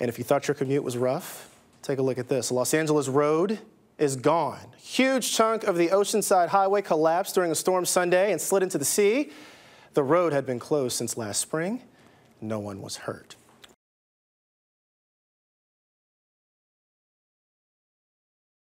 And if you thought your commute was rough, take a look at this. Los Angeles Road is gone. Huge chunk of the Oceanside Highway collapsed during a storm Sunday and slid into the sea. The road had been closed since last spring. No one was hurt.